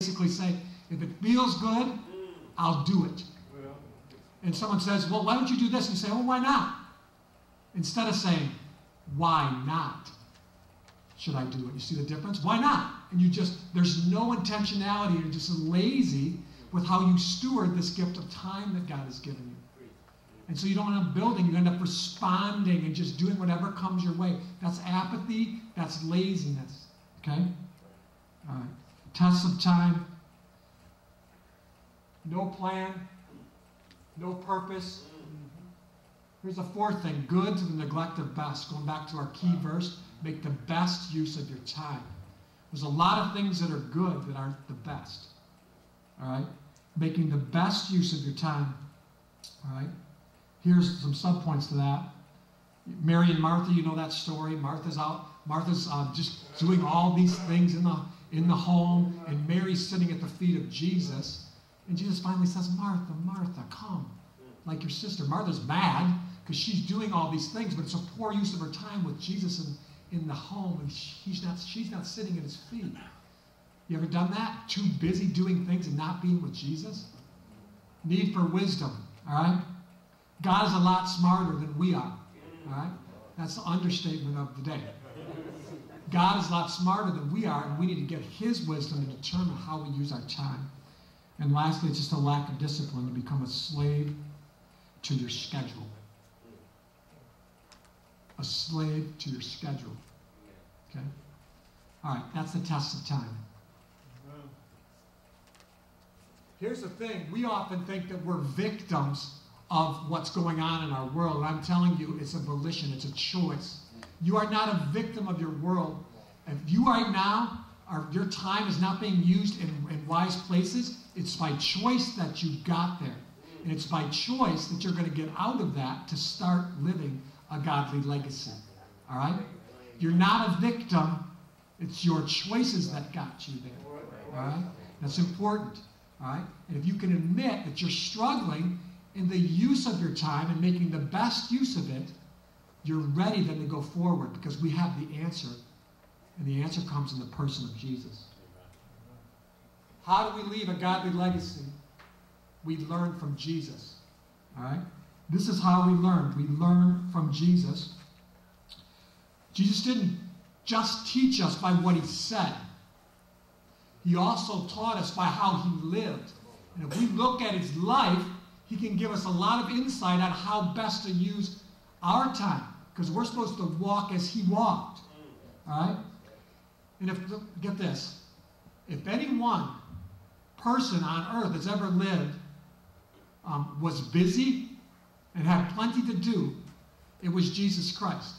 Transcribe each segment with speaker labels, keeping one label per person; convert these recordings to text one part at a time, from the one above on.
Speaker 1: basically say, if it feels good, I'll do it. And someone says, well, why don't you do this? And you say, well, why not? Instead of saying, why not should I do it? You see the difference? Why not? And you just, there's no intentionality. You're just lazy with how you steward this gift of time that God has given you. And so you don't end up building, you end up responding and just doing whatever comes your way. That's apathy, that's laziness. Okay? All right. Tests of time. No plan, no purpose. Here's the fourth thing good to the neglect of best. Going back to our key verse, make the best use of your time. There's a lot of things that are good that aren't the best. All right? Making the best use of your time. All right? Here's some subpoints to that. Mary and Martha, you know that story. Martha's out. Martha's uh, just doing all these things in the in the home, and Mary's sitting at the feet of Jesus. And Jesus finally says, "Martha, Martha, come, like your sister." Martha's mad because she's doing all these things, but it's a poor use of her time with Jesus in, in the home, and she's not she's not sitting at his feet. You ever done that? Too busy doing things and not being with Jesus? Need for wisdom. All right. God is a lot smarter than we are. All right? That's the understatement of the day. God is a lot smarter than we are, and we need to get His wisdom to determine how we use our time. And lastly, it's just a lack of discipline to become a slave to your schedule. A slave to your schedule. Okay? All right, that's the test of time. Here's the thing we often think that we're victims of what's going on in our world. And I'm telling you, it's a volition, it's a choice. You are not a victim of your world. If you right now, are, your time is not being used in, in wise places, it's by choice that you got there. And it's by choice that you're going to get out of that to start living a godly legacy. All right? You're not a victim. It's your choices that got you there. All right? That's important. All right? And if you can admit that you're struggling in the use of your time and making the best use of it, you're ready then to go forward because we have the answer. And the answer comes in the person of Jesus. How do we leave a godly legacy? We learn from Jesus. All right? This is how we learn. We learn from Jesus. Jesus didn't just teach us by what he said. He also taught us by how he lived. And if we look at his life, he can give us a lot of insight on how best to use our time because we're supposed to walk as he walked. All right? And if, get this, if any one person on earth that's ever lived um, was busy and had plenty to do, it was Jesus Christ.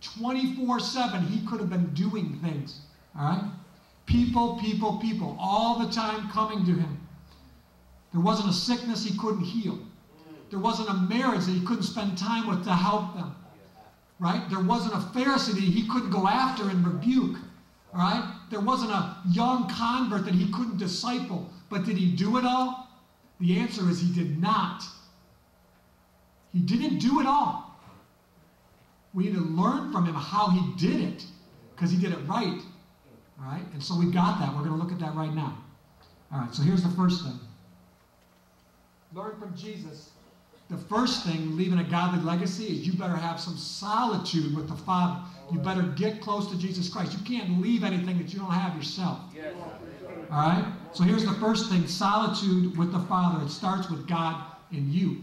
Speaker 1: 24 7, he could have been doing things. All right? People, people, people, all the time coming to him. There wasn't a sickness he couldn't heal. There wasn't a marriage that he couldn't spend time with to help them. Right? There wasn't a Pharisee that he couldn't go after and rebuke. Right? There wasn't a young convert that he couldn't disciple. But did he do it all? The answer is he did not. He didn't do it all. We need to learn from him how he did it because he did it right. All right? And so we got that. We're going to look at that right now. All right, so here's the first thing learn from Jesus. The first thing, leaving a godly legacy, is you better have some solitude with the Father. You better get close to Jesus Christ. You can't leave anything that you don't have yourself. All right? So here's the first thing solitude with the Father. It starts with God and you.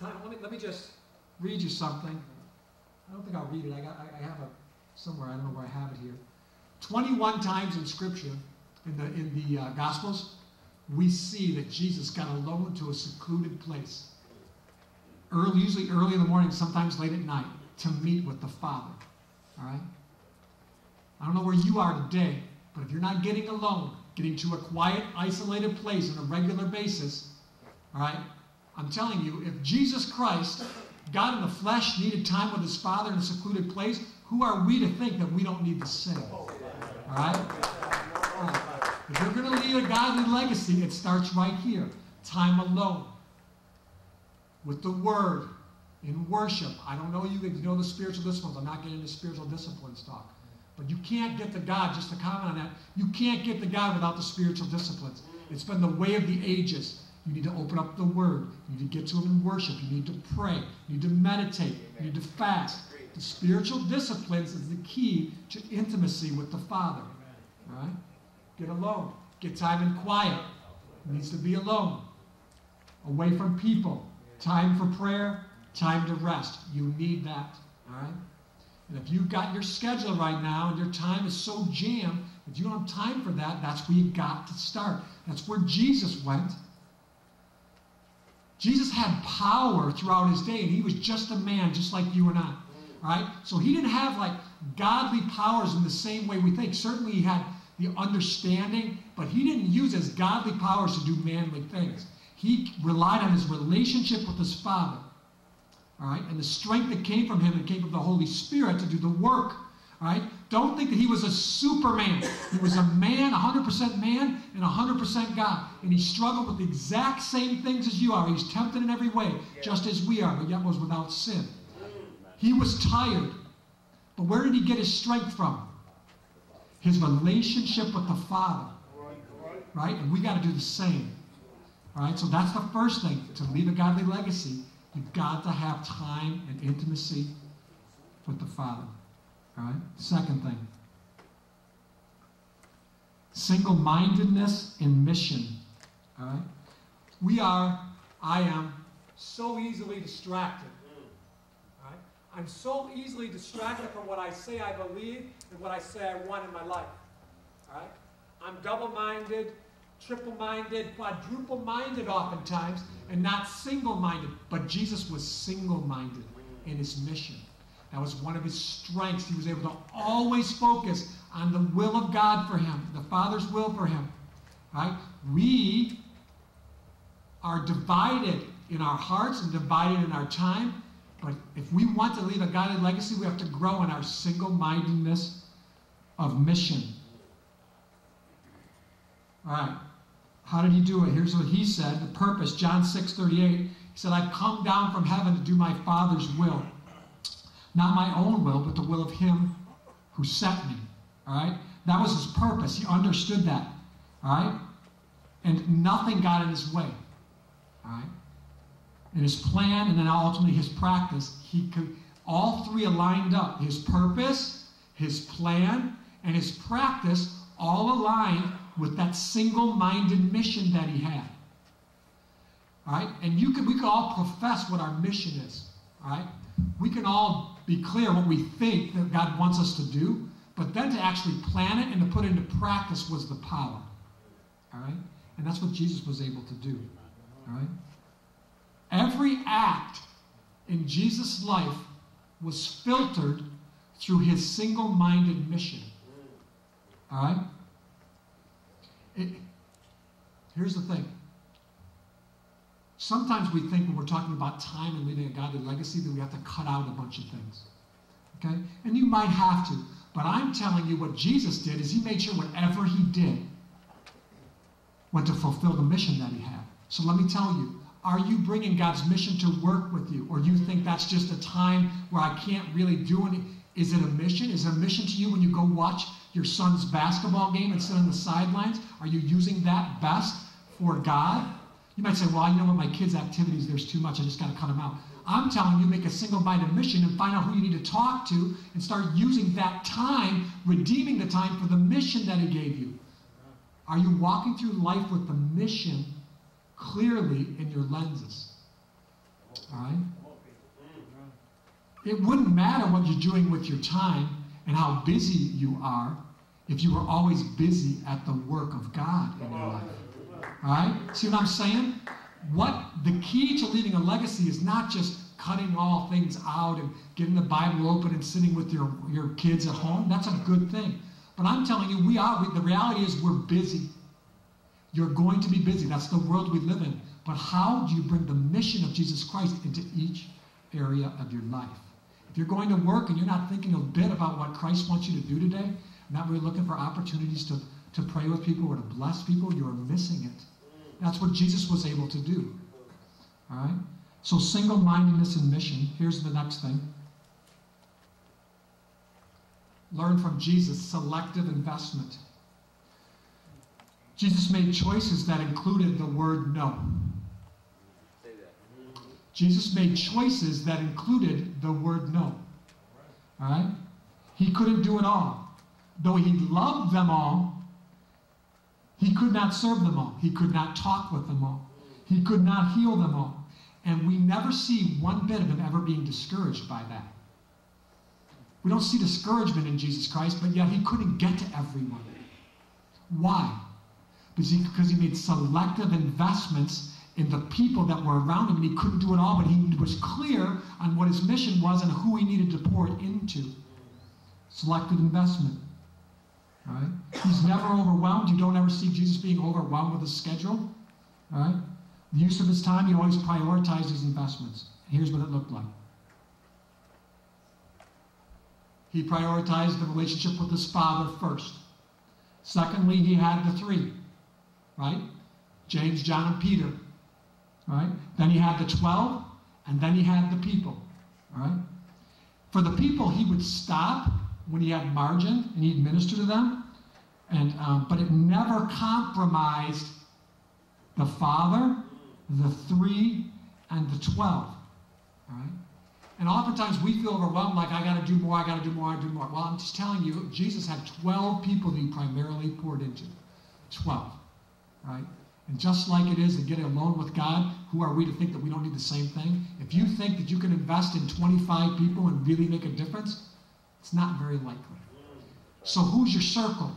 Speaker 1: Time, Let me, let me just read you something. I don't think I'll read it. I, got, I have it somewhere. I don't know where I have it here. 21 times in Scripture, in the, in the uh, Gospels, we see that Jesus got alone to a secluded place, early, usually early in the morning, sometimes late at night, to meet with the Father. All right? I don't know where you are today, but if you're not getting alone, getting to a quiet, isolated place on a regular basis, all right, I'm telling you, if Jesus Christ, God in the flesh, needed time with his Father in a secluded place, who are we to think that we don't need the same? All right? All right. If you're going to a godly legacy, it starts right here. Time alone. With the Word. In worship. I don't know you, you know the spiritual disciplines. I'm not getting into spiritual disciplines talk. But you can't get to God, just to comment on that, you can't get to God without the spiritual disciplines. It's been the way of the ages. You need to open up the Word. You need to get to Him in worship. You need to pray. You need to meditate. You need to fast. The spiritual disciplines is the key to intimacy with the Father. Right? Get alone. Get time in quiet. Needs to be alone. Away from people. Time for prayer. Time to rest. You need that. All right? And if you've got your schedule right now and your time is so jammed, if you don't have time for that, that's where you've got to start. That's where Jesus went. Jesus had power throughout his day, and he was just a man, just like you and I. Right? So he didn't have like godly powers in the same way we think. Certainly he had the understanding, but he didn't use his godly powers to do manly things. He relied on his relationship with his Father. All right? And the strength that came from him and came from the Holy Spirit to do the work. All right? Don't think that he was a superman. He was a man, 100% man, and 100% God. And he struggled with the exact same things as you are. He's tempted in every way, just as we are, but yet was without sin. He was tired. But where did he get his strength from? His relationship with the Father. Right? And we got to do the same. All right? So that's the first thing. To leave a godly legacy, you've got to have time and intimacy with the Father. All right? Second thing single mindedness in mission. All right? We are, I am, so easily distracted. All right? I'm so easily distracted from what I say I believe and what I say I want in my life. All right? I'm double minded, triple minded, quadruple minded oftentimes, and not single minded. But Jesus was single minded in his mission. That was one of his strengths. He was able to always focus on the will of God for him, the Father's will for him. Right? We are divided in our hearts and divided in our time. But if we want to leave a godly legacy, we have to grow in our single mindedness of mission. All right. How did he do it? Here's what he said the purpose, John 6 38. He said, I've come down from heaven to do my Father's will. Not my own will, but the will of him who sent me. All right? That was his purpose. He understood that. All right? And nothing got in his way. All right? And his plan and then ultimately his practice, he could all three aligned up. His purpose, his plan, and his practice all aligned with that single-minded mission that he had. All right? And you could we could all profess what our mission is. All right? We can all be clear what we think that God wants us to do, but then to actually plan it and to put it into practice was the power. All right? And that's what Jesus was able to do. All right? Every act in Jesus' life was filtered through his single minded mission. All right? It, here's the thing. Sometimes we think when we're talking about time and leaving a godly legacy that we have to cut out a bunch of things. Okay? And you might have to. But I'm telling you what Jesus did is he made sure whatever he did went to fulfill the mission that he had. So let me tell you, are you bringing God's mission to work with you? Or you think that's just a time where I can't really do any? Is it a mission? Is it a mission to you when you go watch your son's basketball game and sit on the sidelines? Are you using that best for God? You might say, well, you know what, my kids' activities, there's too much, I just got to cut them out. I'm telling you, make a single minded mission and find out who you need to talk to and start using that time, redeeming the time for the mission that He gave you. Are you walking through life with the mission clearly in your lenses? All right? It wouldn't matter what you're doing with your time and how busy you are if you were always busy at the work of God in your life. All right? See what I'm saying? What the key to leaving a legacy is not just cutting all things out and getting the Bible open and sitting with your, your kids at home. That's a good thing. But I'm telling you, we are. The reality is we're busy. You're going to be busy. That's the world we live in. But how do you bring the mission of Jesus Christ into each area of your life? If you're going to work and you're not thinking a bit about what Christ wants you to do today, not really looking for opportunities to, to pray with people or to bless people, you're missing it. That's what Jesus was able to do. All right? So, single mindedness and mission. Here's the next thing learn from Jesus selective investment. Jesus made choices that included the word no. Jesus made choices that included the word no. All right? He couldn't do it all. Though he loved them all, he could not serve them all. He could not talk with them all. He could not heal them all. And we never see one bit of him ever being discouraged by that. We don't see discouragement in Jesus Christ, but yet he couldn't get to everyone. Why? Because he, because he made selective investments in the people that were around him, and he couldn't do it all, but he was clear on what his mission was and who he needed to pour it into. Selective investment. Right? He's never overwhelmed. You don't ever see Jesus being overwhelmed with his schedule. Right? The use of his time, he always prioritized his investments. Here's what it looked like. He prioritized the relationship with his father first. Secondly, he had the three, right? James, John, and Peter. Right? Then he had the 12, and then he had the people. right? For the people, he would stop when he had margin and he'd minister to them, and, um, but it never compromised the Father, the three, and the 12. All right? And oftentimes we feel overwhelmed, like, I got to do more, I got to do more, I do more. Well, I'm just telling you, Jesus had 12 people that he primarily poured into. 12. Right? And just like it is to get alone with God, who are we to think that we don't need the same thing? If you think that you can invest in 25 people and really make a difference, it's not very likely. So who's your circle?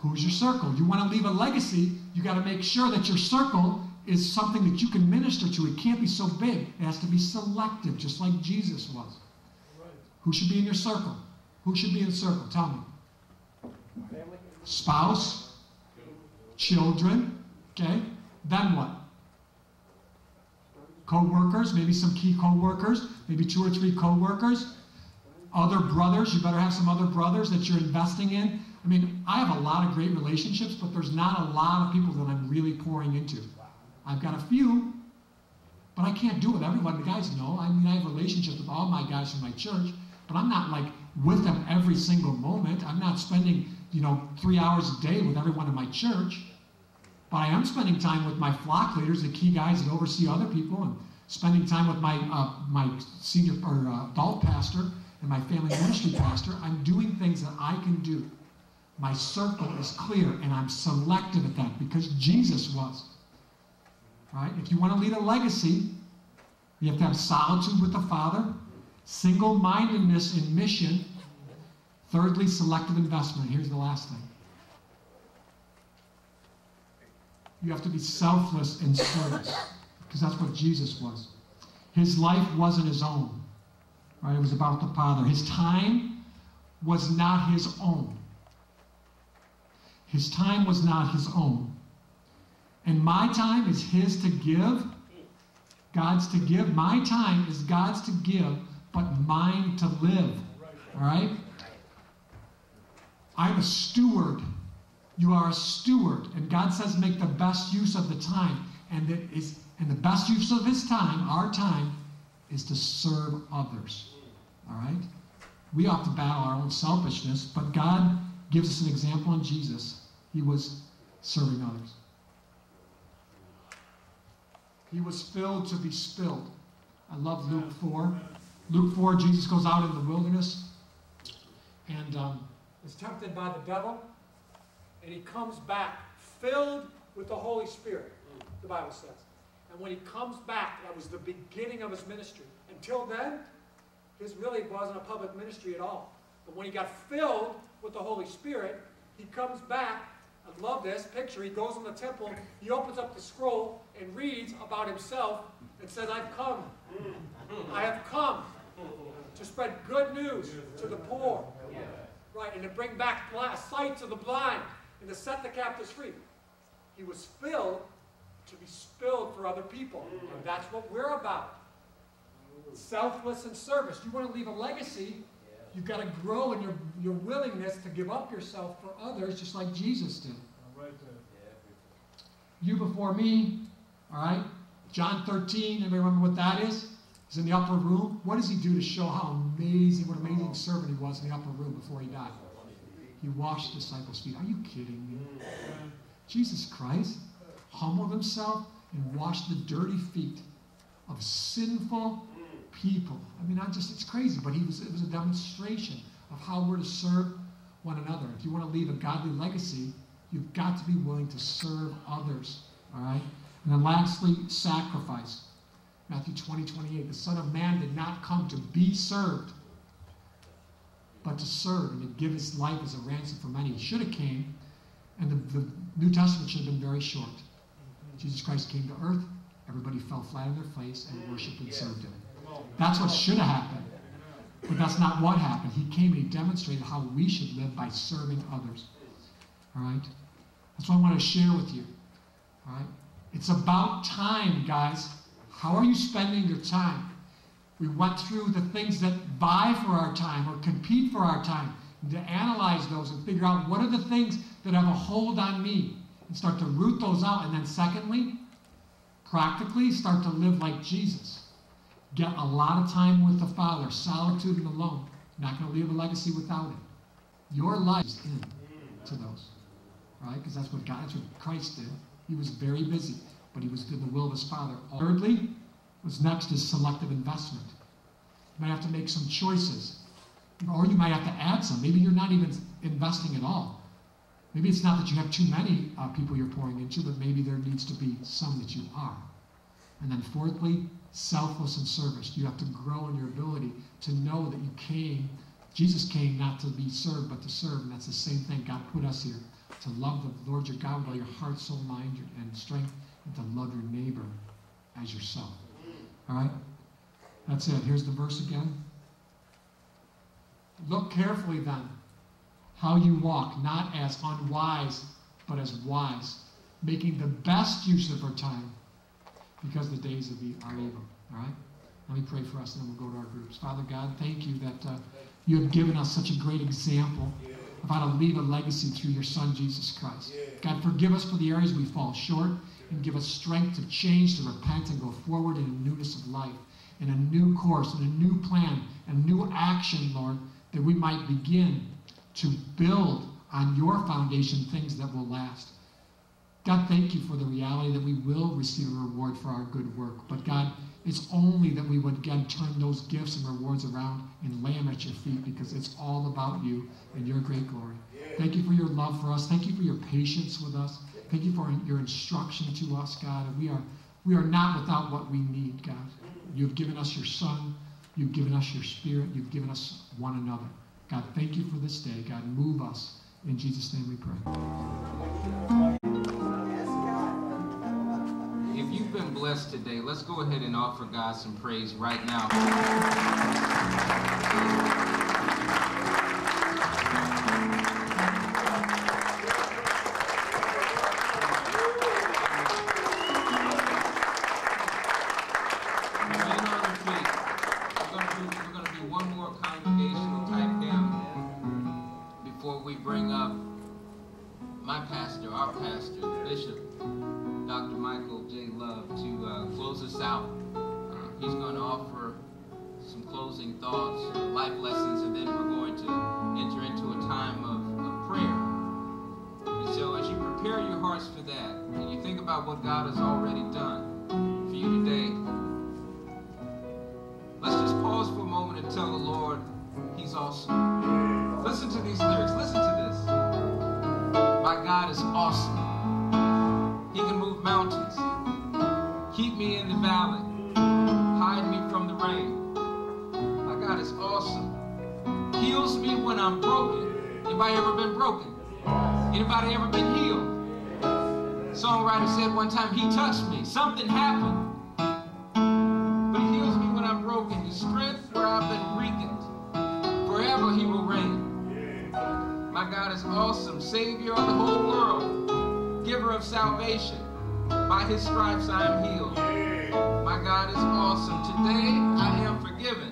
Speaker 1: Who's your circle? You want to leave a legacy, you got to make sure that your circle is something that you can minister to. It can't be so big. It has to be selective, just like Jesus was. Who should be in your circle? Who should be in circle? Tell me. Family. Spouse, children, okay? Then what? Co-workers, maybe some key co-workers, maybe two or three co-workers. Other brothers, you better have some other brothers that you're investing in. I mean, I have a lot of great relationships, but there's not a lot of people that I'm really pouring into. I've got a few, but I can't do it with everyone. The guys know. I mean, I have relationships with all my guys from my church, but I'm not like with them every single moment. I'm not spending, you know, three hours a day with everyone in my church. But I am spending time with my flock leaders, the key guys that oversee other people, and spending time with my uh, my senior or uh, adult pastor and my family ministry pastor. I'm doing things that I can do. My circle is clear, and I'm selective at that because Jesus was. Right? If you want to lead a legacy, you have to have solitude with the Father, single mindedness in mission. Thirdly, selective investment. Here's the last thing you have to be selfless in service because that's what Jesus was. His life wasn't his own, right? It was about the Father. His time was not his own. His time was not his own. And my time is His to give, God's to give. My time is God's to give, but mine to live. All right? I'm a steward. You are a steward. And God says make the best use of the time. And it is and the best use of his time, our time, is to serve others. All right? We have to battle our own selfishness, but God gives us an example in Jesus. He was serving others. He was filled to be spilled. I love Luke 4. Luke 4, Jesus goes out in the wilderness and um, is tempted by the devil, and he comes back filled with the Holy Spirit, the Bible says. And when he comes back, that was the beginning of his ministry. Until then, his really wasn't a public ministry at all. But when he got filled with the Holy Spirit, he comes back I love this picture. He goes in the temple, he opens up the scroll and reads about himself and says, I've come. I have come to spread good news to the poor. Right, and to bring back sight to the blind and to set the captives free. He was filled to be spilled for other people. And that's what we're about. Selfless and service. You want to leave a legacy, You've got to grow in your, your willingness to give up yourself for others, just like Jesus did. You before me, all right? John 13, anybody remember what that is? He's in the upper room. What does he do to show how amazing, what amazing oh. servant he was in the upper room before he died? He washed the disciples' feet. Are you kidding me? Mm. Jesus Christ humbled himself and washed the dirty feet of sinful people. I mean, I just, it's crazy, but he was, it was a demonstration of how we're to serve one another. If you want to leave a godly legacy, you've got to be willing to serve others. All right? And then lastly, sacrifice. Matthew 20, 28. The Son of Man did not come to be served, but to serve and to give his life as a ransom for many. He should have came, and the, the New Testament should have been very short. Jesus Christ came to earth, everybody fell flat on their face and worshiped and served him. That's what should have happened. But that's not what happened. He came and he demonstrated how we should live by serving others. All right? That's what I want to share with you. All right? It's about time, guys. How are you spending your time? We went through the things that vie for our time or compete for our time, and to analyze those and figure out what are the things that have a hold on me, and start to root those out. And then, secondly, practically start to live like Jesus. Get a lot of time with the Father, solitude and alone. Not going to leave a legacy without it. Your life is in to those, right? Because that's what God, that's what Christ did. He was very busy, but he was doing the will of his Father. Thirdly, what's next is selective investment. You might have to make some choices, or you might have to add some. Maybe you're not even investing at all. Maybe it's not that you have too many uh, people you're pouring into, but maybe there needs to be some that you are. And then, fourthly, selfless in service. You have to grow in your ability to know that you came, Jesus came not to be served, but to serve. And that's the same thing God put us here to love the Lord your God with all your heart, soul, mind, and strength, and to love your neighbor as yourself. All right? That's it. Here's the verse again. Look carefully then how you walk, not as unwise, but as wise, making the best use of our time because the days of the are evil. All right? Let me pray for us, and then we'll go to our groups. Father God, thank you that uh, you have given us such a great example of how to leave a legacy through your Son, Jesus Christ. God, forgive us for the areas we fall short and give us strength to change, to repent, and go forward in a newness of life, in a new course, in a new plan, and new action, Lord, that we might begin to build on your foundation things that will last. God, thank you for the reality that we will receive a reward for our good work. But God, it's only that we would again turn those gifts and rewards around and lay them at your feet because it's all about you and your great glory. Thank you for your love for us. Thank you for your patience with us. Thank you for your instruction to us, God. And we are we are not without what we need, God. You've given us your Son. You've given us your Spirit. You've given us one another. God, thank you for this day. God, move us. In Jesus' name we pray.
Speaker 2: Blessed today, let's go ahead and offer God some praise right now. Listen to these lyrics. Listen to this. My God is awesome. He can move mountains. Keep me in the valley. Hide me from the rain. My God is awesome. Heals me when I'm broken. Anybody ever been broken? Anybody ever been healed? Songwriter said one time, He touched me. Something happened. Is awesome, Savior of the whole world, giver of salvation. By his stripes I am healed. My God is awesome. Today I am forgiven.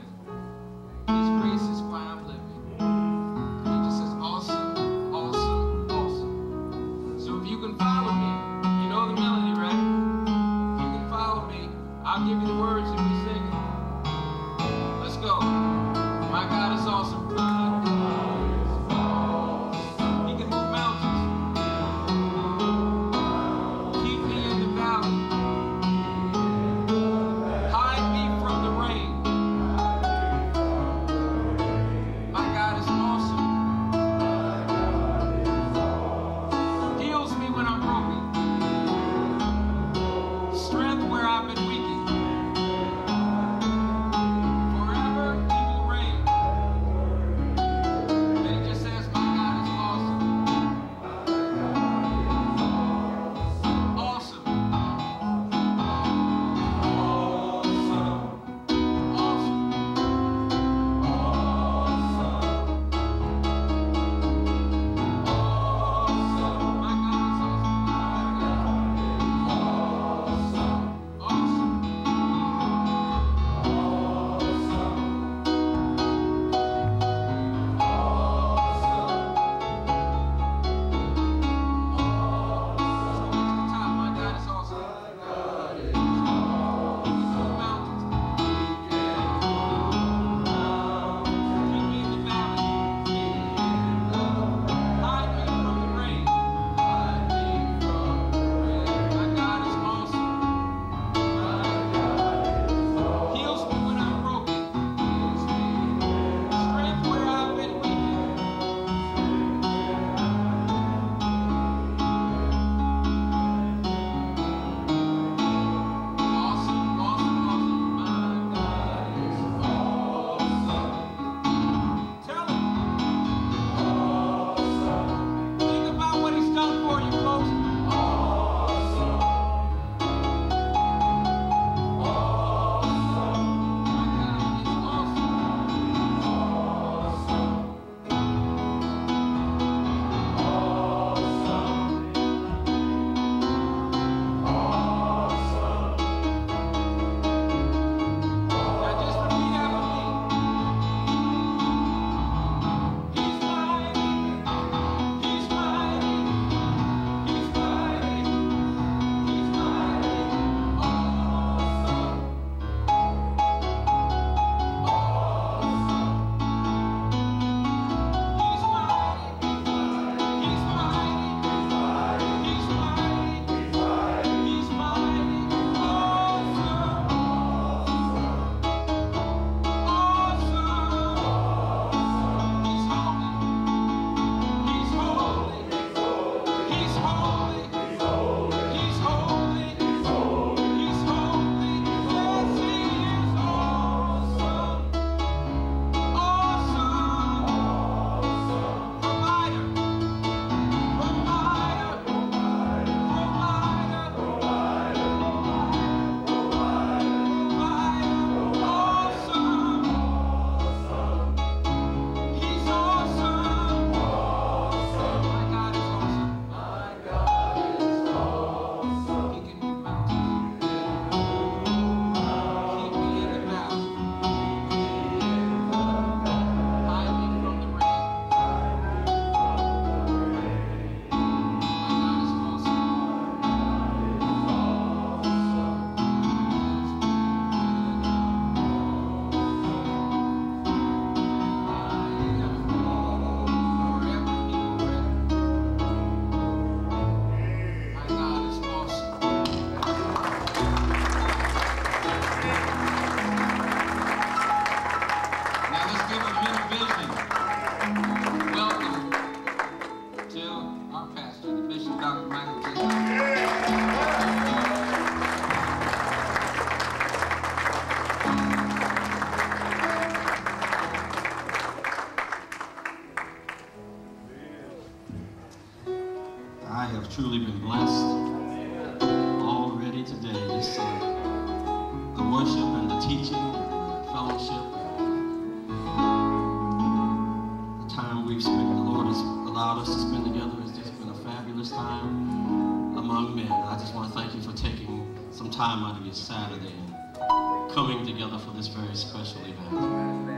Speaker 3: Very special event.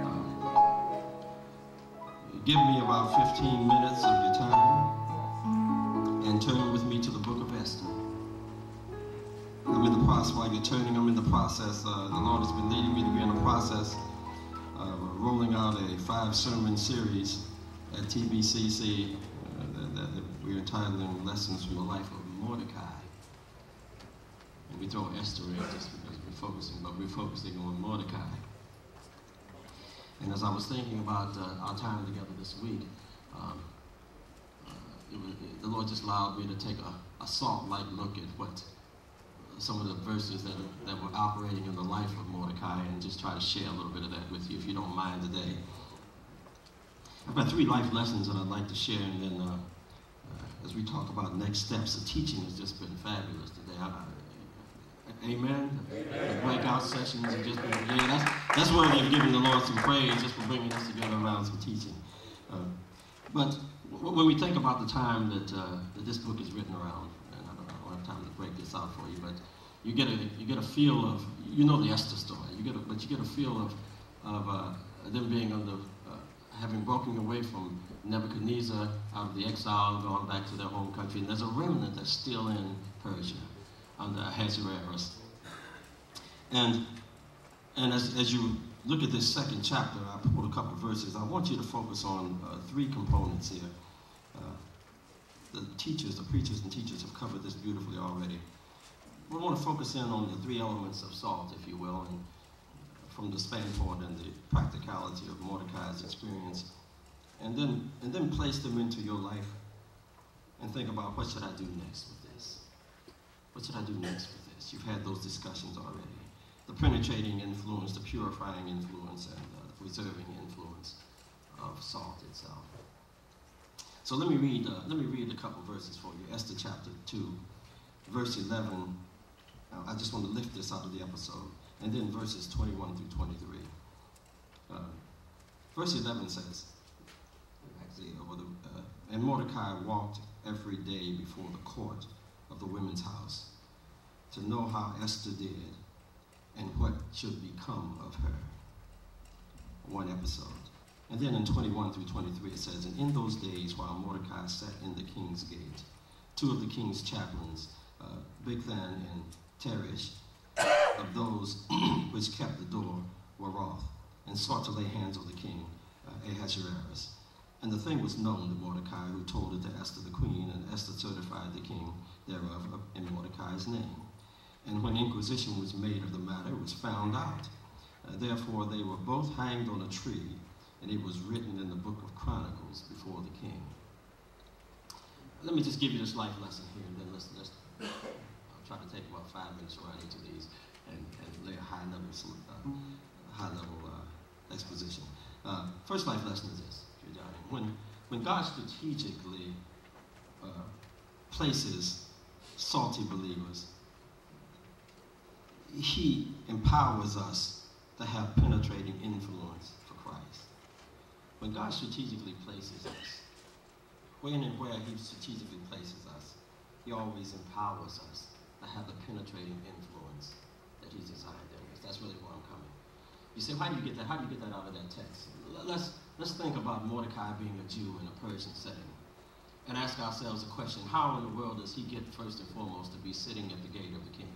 Speaker 3: Uh, give me about 15 minutes of your time and turn with me to the book of Esther. I'm in the process, while you're turning, I'm in the process. Uh, the Lord has been leading me to be in the process of rolling out a five sermon series at TBCC uh, that, that, we're entitling Lessons from the Life of Mordecai. And we throw Esther in just focusing, but we're focusing on Mordecai. And as I was thinking about uh, our time together this week, um, it was, the Lord just allowed me to take a, a salt-like look at what some of the verses that, that were operating in the life of Mordecai and just try to share a little bit of that with you, if you don't mind today. I've got three life lessons that I'd like to share, and then uh, uh, as we talk about next steps, the teaching has just been fabulous today. I, I, amen? amen. Sessions have just yeah, that's, that's worthy of giving the Lord some praise just for bringing us together around some teaching. Uh, but when we think about the time that, uh, that this book is written around, and I don't, I don't, have time to break this out for you, but you get a you get a feel of you know the Esther story. You get a, but you get a feel of of uh, them being under uh, having broken away from Nebuchadnezzar out of the exile and gone back to their home country. And there's a remnant that's still in Persia under Ahasuerus. And and as, as you look at this second chapter, I pulled a couple verses. I want you to focus on uh, three components here. Uh, the teachers, the preachers and teachers have covered this beautifully already. We want to focus in on the three elements of salt, if you will, and from the standpoint and the practicality of Mordecai's experience, and then and then place them into your life and think about what should I do next with this? What should I do next with this? You've had those discussions already the penetrating influence, the purifying influence, and uh, the preserving influence of salt itself. So let me read. Uh, let me read a couple verses for you. Esther chapter two, verse eleven. Uh, I just want to lift this out of the episode, and then verses twenty-one through twenty-three. Uh, verse eleven says, actually, over the, uh, and Mordecai walked every day before the court of the women's house to know how Esther did and what should become of her. One episode. And then in 21 through 23 it says, And in those days while Mordecai sat in the king's gate, two of the king's chaplains, uh, Bigthan and Teresh, of those which kept the door, were wroth, and sought to lay hands on the king, uh, Ahasuerus. And the thing was known to Mordecai, who told it to Esther the queen, and Esther certified the king thereof in Mordecai's name. And when inquisition was made of the matter, it was found out. Uh, therefore, they were both hanged on a tree, and it was written in the book of Chronicles before the king. Let me just give you this life lesson here, and then let's, let's I'll try to take about five minutes around each of these and, and lay a high level, uh, high level uh, exposition. Uh, first life lesson is this. When, when God strategically uh, places salty believers he empowers us to have penetrating influence for Christ. When God strategically places us, when and where he strategically places us, he always empowers us to have the penetrating influence that he's designed in us. That's really where I'm coming. You say, why do you get that? How do you get that out of that text? Let's, let's think about Mordecai being a Jew in a Persian setting and ask ourselves a question. How in the world does he get first and foremost to be sitting at the gate of the king?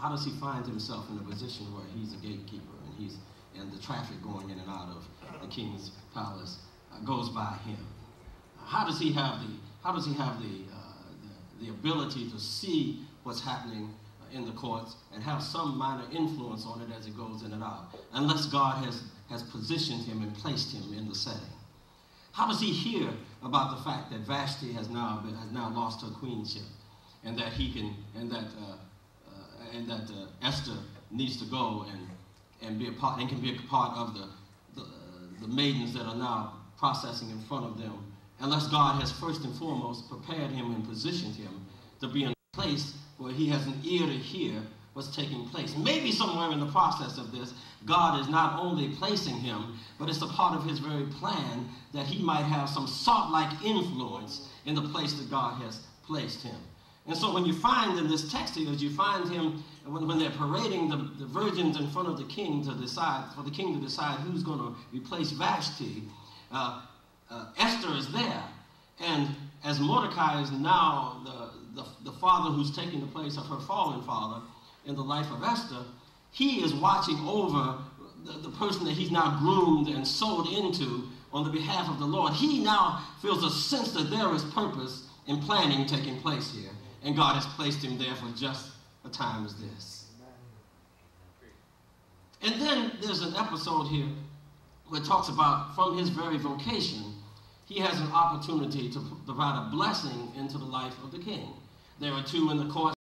Speaker 3: How does he find himself in a position where he's a gatekeeper and he's and the traffic going in and out of the king's palace uh, goes by him? How does he have the how does he have the, uh, the, the ability to see what's happening in the courts and have some minor influence on it as it goes in and out, unless God has has positioned him and placed him in the setting? How does he hear about the fact that Vashti has now been, has now lost her queenship, and that he can and that uh, uh, and that Esther needs to go and and be a part and can be a part of the the, the maidens that are now processing in front of them, unless God has first and foremost prepared him and positioned him to be in a place where he has an ear to hear what's taking place. Maybe somewhere in the process of this, God is not only placing him, but it's a part of his very plan that he might have some salt like influence in the place that God has placed him. And so when you find in this text here, as you find him when, when they're parading the, the virgins in front of the king to decide, for the king to decide who's going to replace Vashti, uh, uh, Esther is there. And as Mordecai is now the, the, the father who's taking the place of her fallen father in the life of Esther, he is watching over the, the person that he's now groomed and sold into on the behalf of the Lord. He now feels a sense that there is purpose and planning taking place here. And God has placed him there for just a time as this. And then there's an episode here where it talks about from his very vocation, he has an opportunity to provide a blessing into the life of the king. There are two in the court